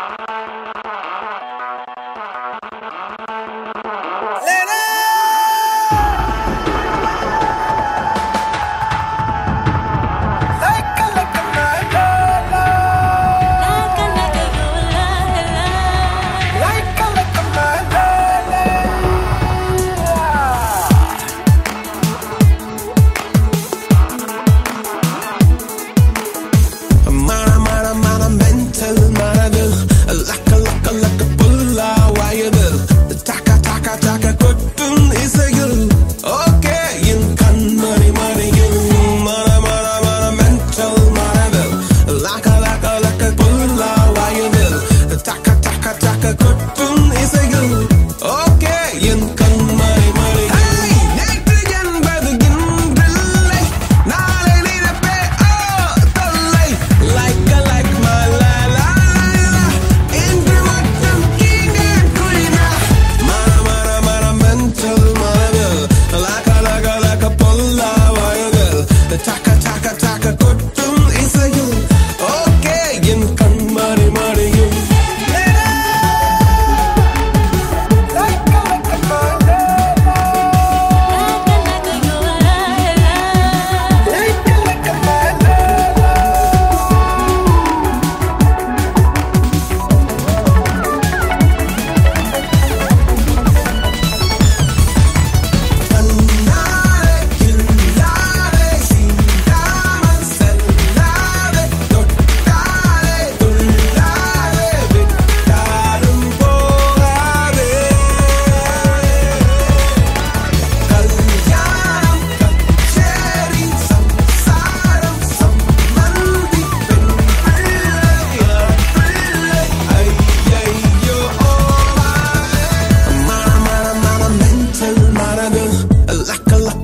Wow.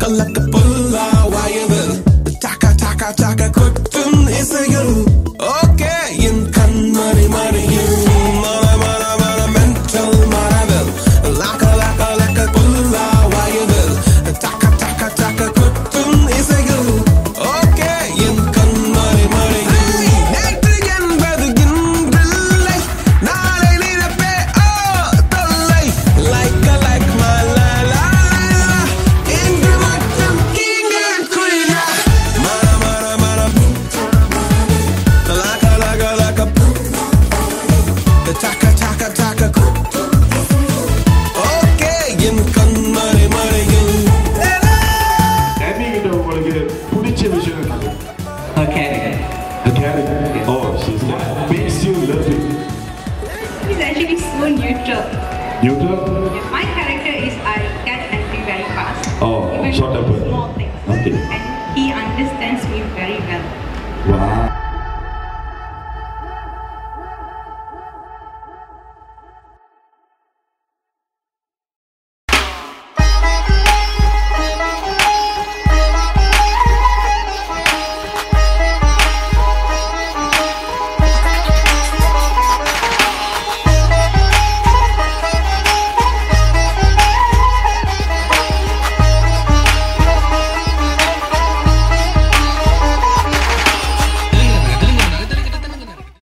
like a bullet. Neutral. Newton? Yeah, my character is I can and be very fast. Oh, Even short tempered. Small things. Okay. And he understands me very well. Wow.